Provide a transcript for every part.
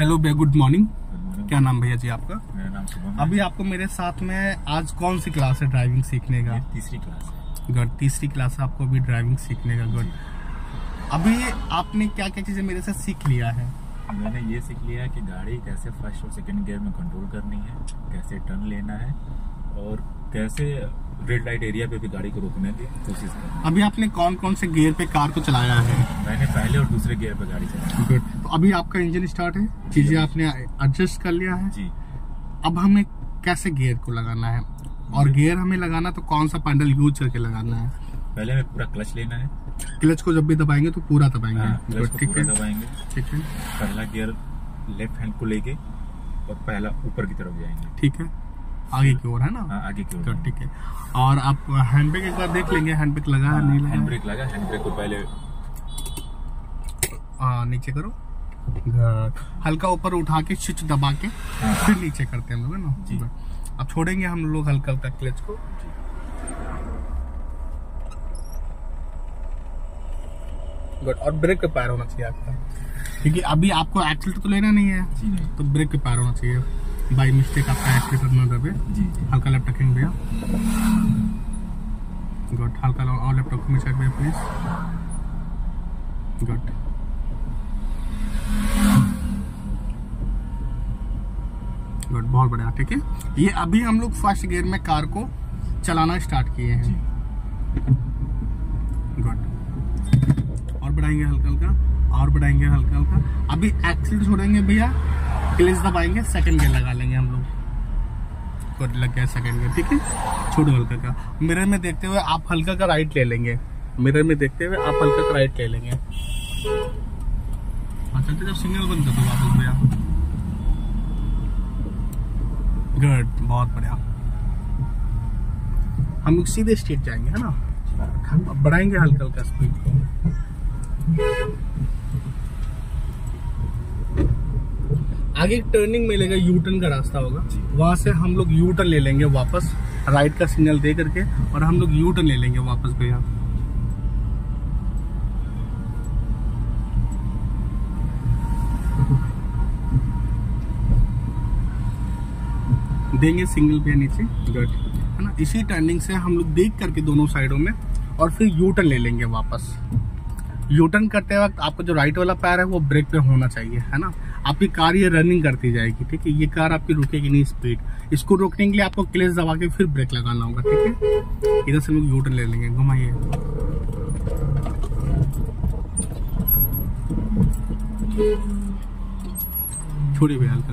Hello भैया good morning क्या नाम भैया जी आपका? मेरा नाम शुभम अभी आपको मेरे साथ में आज कौन सी क्लास है ड्राइविंग सीखने का? तीसरी क्लास गुड तीसरी क्लास है आपको अभी ड्राइविंग सीखने का गुड अभी आपने क्या क्या चीज़ें मेरे से सीख लिया है? मैंने ये सीख लिया है कि गाड़ी कैसे फ़र्स्ट और सेकंड गियर में कंट्रोल करनी है कैसे टर्न लेना है और कैसे रेड लाइट एरिया पे भी गाड़ी को रोकने की कोशिश करनी अभी आपने कौन कौन से गियर पे कार को चलाया है? मैंने पहले और दूसरे गियर पे गाड़ी चलाई। गुड अभी आपका इंजन स्टार्ट है चीज़ें आपने एडजस्ट कर लिया है। जी। अब हमें कैसे गियर को लगाना है? और गियर हमें लगाना तो कौन सा पैडल यूज़ करके लगाना है? पहले हमें पूरा क्लच लेना है। क्लच को जब भी दबाएँगे तो पूरा दबाएँगे। हाँ, क्लच को ठीक पूरा है दबाएँगे। ठीक है। पहला गियर लेफ़्ट हैंड को लेके और पहला ऊपर की तरफ़ जाएँगे। ठीक है? आगे की ओर है ना? हाँ आगे की ओर। ठीक है। और आप हैंड ब्रेक एक बार देख लेंगे। हैंड ब्रेक लगा है नहीं हैंड ब्रेक लगा हैंड ब्रेक को पहले हाँ नीचे करो. हल्का ऊपर उठा के स्विच दबा के। फिर नीचे करते हैं हम लोग है ना? जी। अब छोड़ेंगे हम लोग हल्का हल्का क्लच को। गुड और ब्रेक पे पैर होना चाहिए आपका। क्योंकि अभी आपको एक्सीटर तो लेना नहीं है। जी नहीं। तो ब्रेक पे पैर होना चाहिए। बाई मिस्टेक आपका एक्सीटर ना दबे। हल्का लेफ़्ट रखेंगे भैया। गुड हल्का और लेफ़्ट रखो साइड भैया प्लीज़ गुड गुड बहुत बढ़िया, ठीक है? ये अभी हम लोग फ़र्स्ट गियर में कार को चलाना स्टार्ट किए हैं। गुड और बढ़ाएँगे हल्का हल्का और बढ़ाएँगे हल्का हल्का अभी एक्सीटर छोड़ेंगे भैया क्लिच दबाएँगे सेकंड गियर लगा लेंगे हम लोग। गुड लग गया सेकंड गियर ठीक है? छोड़ो हल्का का। मिरर में देखते हुए आप हल्का का राइट ले लेंगे। मिरर में देखते हुए आप हल्का का राइट ले लेंगे। हाँ चलते जब सिग्नल बंद कर दो वापस भैया। गुड बहुत बढ़िया। हम लोग सीधे स्ट्रेट जाएँगे, है ना? हम बढ़ाएँगे हल्का हल्का स्पीड को। आगे एक टर्निंग मिलेगा यू टर्न का रास्ता होगा। वहाँ से हम लोग यू टर्न ले लेंगे वापस। राइट का सिग्नल दे करके, और हम लोग यू टर्न ले लेंगे वापस भैया। देंगे सिंगल पे नीचे गुड है ना? इसी टर्निंग से हम लोग देख करके दोनों साइडों में और फिर यू टर्न ले लेंगे वापस। यू टर्न करते वक्त आपका जो राइट वाला पैर है वो ब्रेक पे होना चाहिए, है ना? आपकी कार ये रनिंग करती जाएगी, ठीक है? ये कार आपकी रुकेगी नहीं स्पीड इसको रोकने के लिए आपको क्लेस दबा के फिर ब्रेक लगाना होगा, ठीक है? इधर से लोग यू टर्न ले लेंगे, घुमाइए। छोड़िए भैया, हल्का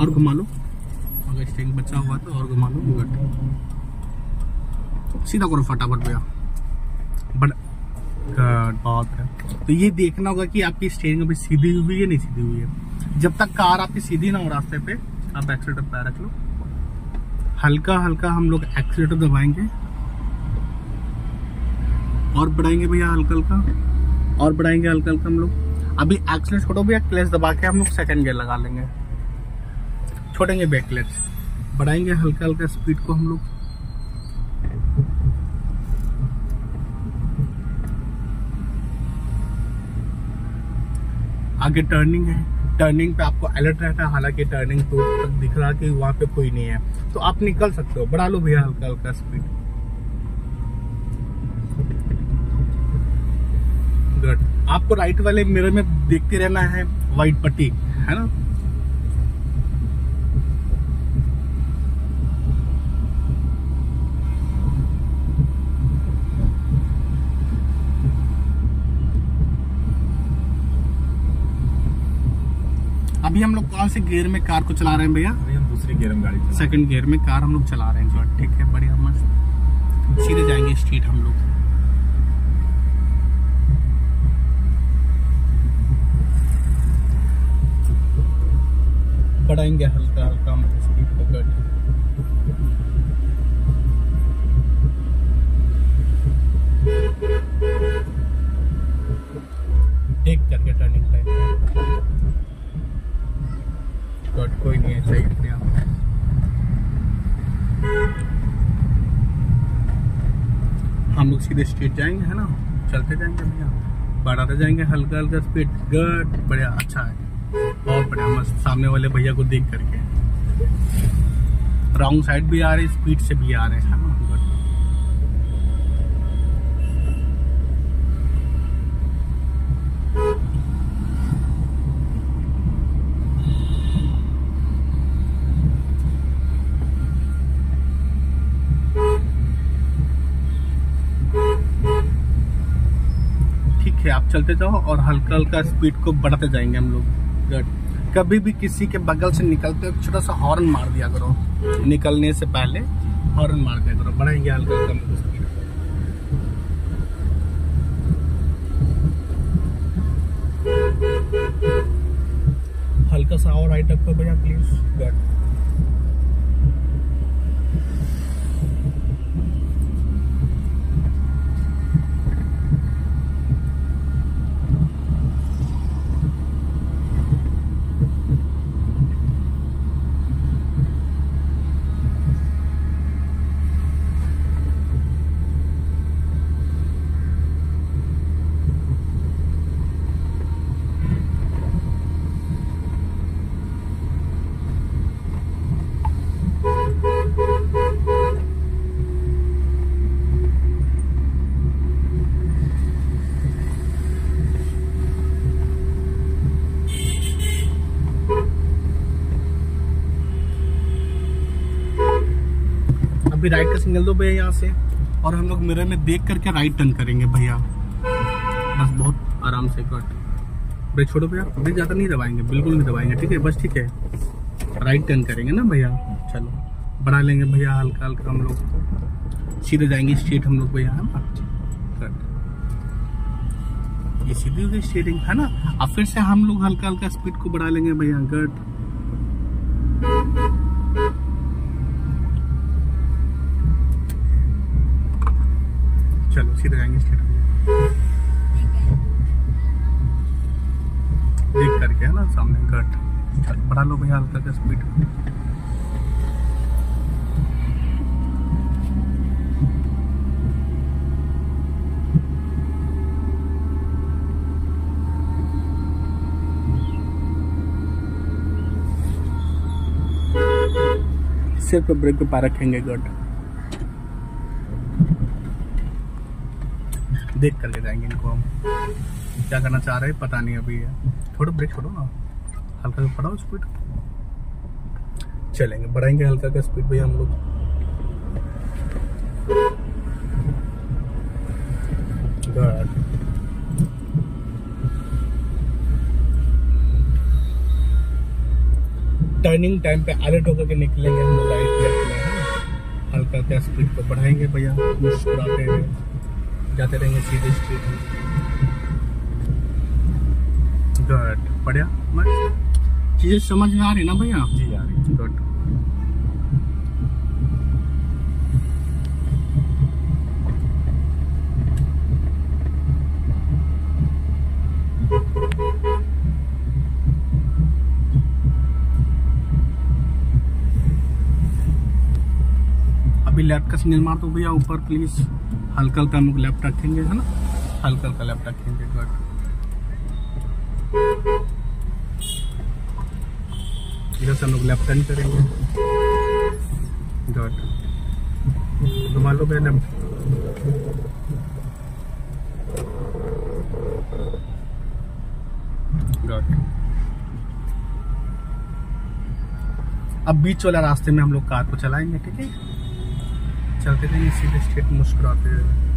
और घुमा लो। अगर स्टेरिंग बचा हुआ तो और घुमा लो गुड सीधा करो फटाफट भैया। बट बहुत है। तो ये देखना होगा कि आपकी स्टेरिंग अभी सीधी हुई है, नहीं सीधी हुई है। जब तक कार आपकी सीधी ना हो रास्ते पे, आप एक्सीटर पैर रख लो। हल्का हल्का हम लोग एक्सीटर दबाएँगे। और बढ़ाएँगे भैया हल्का हल्का। और बढ़ाएँगे हल्का हल्का हम लोग। अभी एक्सीटर छोड़ो भैया क्लेच दबा के हम लोग सेकंड गियर लगा लेंगे। छोड़ेंगे बैक क्लच। बढ़ाएँगे हल्का हल्का स्पीड को हम लोग। आगे टर्निंग है। टर्निंग पे आपको अलर्ट रहता है, हालाँकि टर्निंग तो तक दिख रहा कि वहाँ पे कोई नहीं है। तो आप निकल सकते हो। बढ़ा लो भैया हल्का हल्का स्पीड गुड आपको राइट वाले मिरर में देखते रहना है व्हाइट पट्टी, है ना? अभी हम लोग कौन से गियर में कार को चला रहे हैं भैया? अभी हम दूसरे गियर में गाड़ी सेकंड गियर में कार हम लोग चला रहे हैं जो ठीक है बढ़िया मस्त। सीधे जाएँगे स्ट्रीट हम लोग। बढ़ाएँगे हल्का हल्का हम स्पीड को हम लोग सीधे स्ट्रेट जाएँगे, है ना? चलते जाएँगे भैया। बढ़ाते जाएँगे, हल्का हल्का स्पीड गट, बढ़िया अच्छा है। बहुत बढ़िया मस्त सामने वाले भैया को देख करके। राउंड साइड भी आ रहे स्पीड से भी आ रहे हैं हाँ, ठीक है आप चलते जाओ और हल्का हल्का स्पीड को बढ़ाते जाएँगे हम लोग। गुड कभी भी किसी के बगल से निकलते हो, छोटा सा हॉर्न मार दिया करो। निकलने से पहले हॉर्न मार दिया करो। बढ़ाएँगे हल्का हल्का हल्का सा और राइट अप भैया प्लीज़ गुड अभी राइट का सिग्नल दो भैया यहाँ से। और हम लोग मिरर में देख करके राइट टर्न करेंगे भैया। बस बहुत आराम से कट ब्रेक छोड़ो भैया ब्रेक ज़्यादा नहीं दबाएँगे, बिल्कुल नहीं दबाएँगे, ठीक है? बस ठीक है। राइट टर्न करेंगे ना भैया? चलो। बढ़ा लेंगे भैया हल्का हल्का हम लोग। सीधे जाएँगे स्ट्रेट हम लोग भैया, है ना? ये सीधी हुई स्टेयरिंग है ना? अब फिर से हम लोग हल्का हल्का स्पीड को बढ़ा लेंगे भैया गट सीधे जाएँगे स्ट्रेट देख करके है ना सामने गट। चलो बढ़ा लो भैया हल्का का स्पीड सिर्फ़ ब्रेक पैर रखेंगे गट। देख करके जाएँगे इनको हम। क्या करना चाह रहे हैं? पता नहीं अभी है। थोड़ा ब्रेक छोड़ो ना। हल्का सा बढ़ाओ स्पीड चलेंगे, बढ़ाएँगे हल्का का स्पीड भैया हम लोग। टर्निंग टाइम पे अलर्ट होकर के निकलेंगे हम में हल्का क्या स्पीड को बढ़ाएँगे भैया। मुस्कुराते हुए जाते रहेंगे सीधे स्ट्रीट में। गुड बढ़िया। चीज़ें समझ में आ रही ना भैया? जी आ रही गुड अभी लेफ़्ट का सिग्नल मार दो भैया ऊपर प्लीज़ हल्का हल्का हम लोग लेफ़्ट रखेंगे, है ना? हल्का हल्का लेफ़्ट रखेंगे गुड इधर से हम लोग लेफ़्ट टर्न करेंगे। गुड तो लो मैंने गुड अब बीच वाला रास्ते में हम लोग कार को चलाएँगे, ठीक है? चलते थे सीधे स्ट्रेट मुस्कुराते हुए।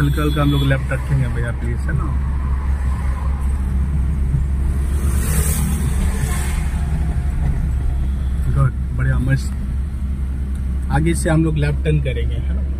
हल्का हल्का हम लोग लेफ़्ट रखेंगे भैया प्लीज़ है ना? गुड बढ़िया, मस्त। आगे से हम लोग लेफ़्ट टर्न करेंगे, है ना?